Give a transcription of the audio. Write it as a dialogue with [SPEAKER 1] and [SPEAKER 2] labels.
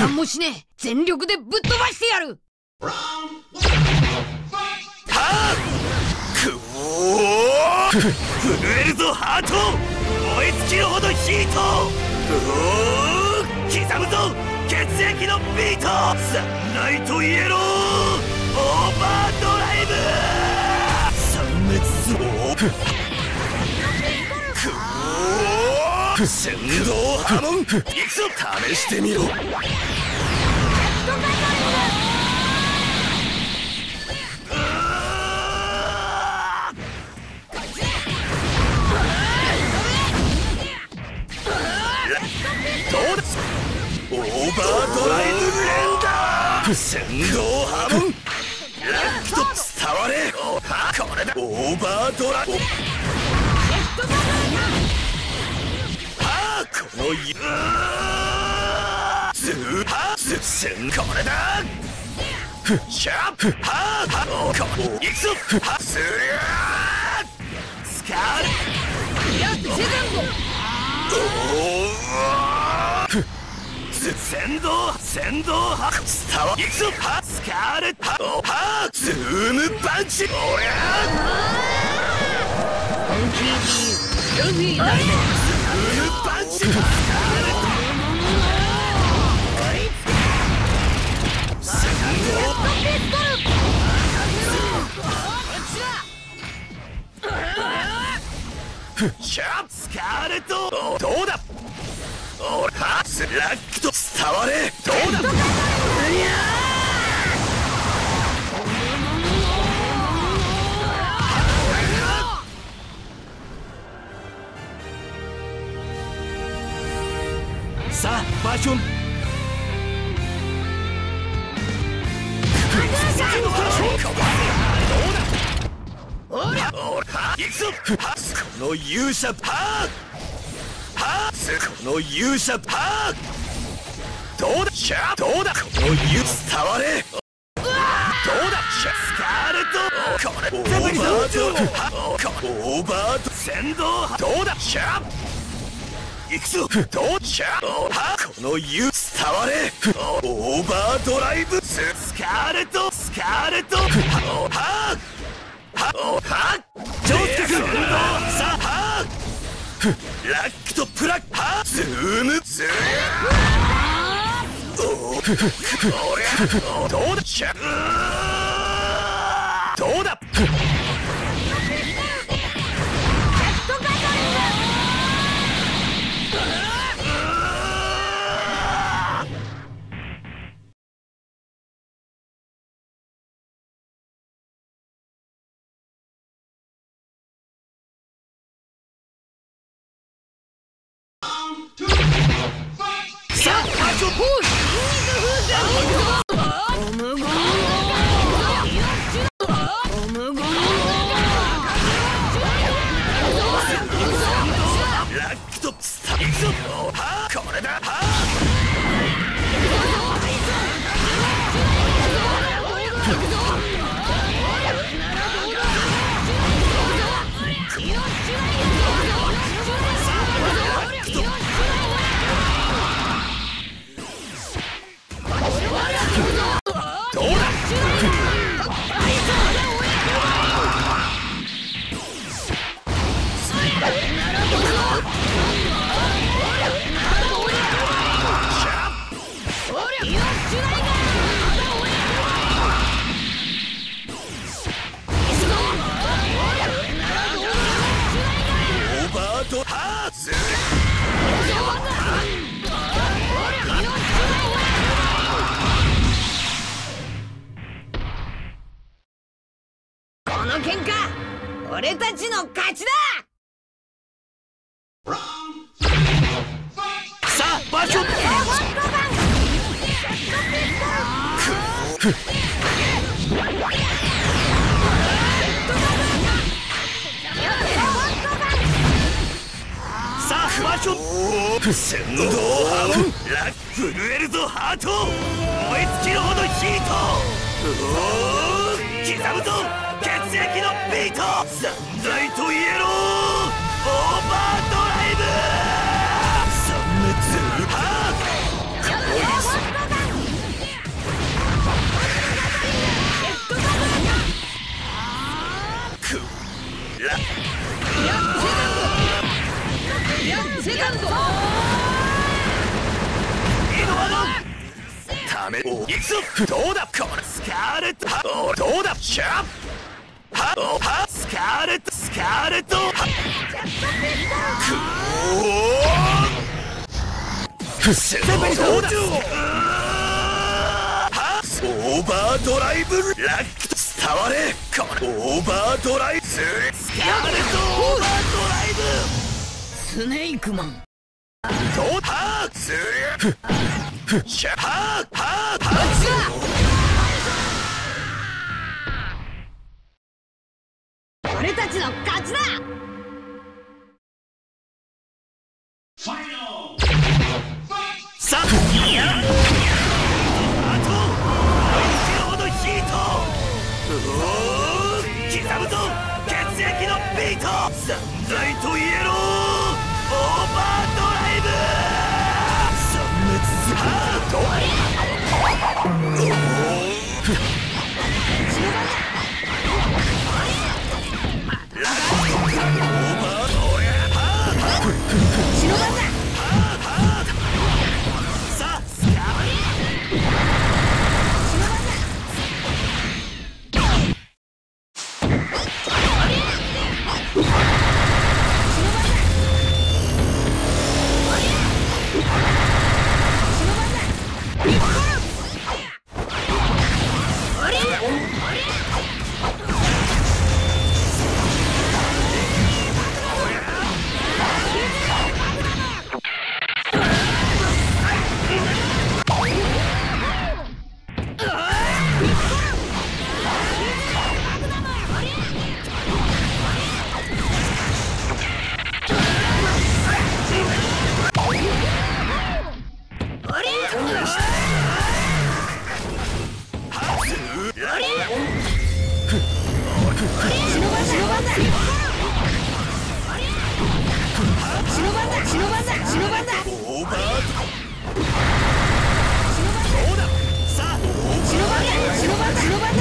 [SPEAKER 1] 間もしねえ。全力でぶっ飛ばしてやる。は
[SPEAKER 2] あくおー。震えるぞ。ハート。燃え尽きるほどヒートうおー刻むぞ血液のビート。サンライトイエローオーバードライブ。三滅相く先導波紋行くぞ試してみろ。どうだ？オーバードライブレンダー！先導波紋ラックと伝われ。これだ。オーバードライブ。はあこのゆズーハズセンこれだシャープはあはあこういくぞはすりゃースカーレ
[SPEAKER 1] やっセカン
[SPEAKER 2] 先導先導は伝わ行くぞはスカーレットははズームパンチおりゃ
[SPEAKER 1] ドンキー D ルフィだ
[SPEAKER 2] ズシャープスカーレットどうだおはスラックと伝われ。どうだ？さあバーション。どうだ?おらおら行くぞはこの勇者ははこの勇者はどうだシャどうだこの勇伝われどうだシャスカーレットこれオーバードオーバード先導どうだシャ行くぞ。どうシャはこの勇伝われ。オーバードライブ。スカーレット。スカーレット。ははははジョースケ君運動さあはラックとプラッはズームズー。おおりゃどうだ。どうだ。
[SPEAKER 1] 俺たちの勝ちだ！
[SPEAKER 2] さあ場所。さあ場所。先導波紋ラック震えるぞハート。燃え尽きるほどヒート。おー。刻むぞ。世紀のビート三大とイエローオーバードライブ三滅かわいいぞ
[SPEAKER 1] セカンド
[SPEAKER 2] ンどうだこのスカーレットどうだシャープはおはスカーレットスカーレット。はくおーセオーバードライブラック伝われこのオーバードライブスカーレッ。トオーバードライブ
[SPEAKER 1] スネークマン
[SPEAKER 2] どうはーすふふシャはーはーは
[SPEAKER 1] 俺たちの勝ちだ！
[SPEAKER 2] さあいやあと相手ほどヒート。うおー刻むぞ。血液のビート。サンライエロー。オーバードライブ。忍
[SPEAKER 1] ばんだ。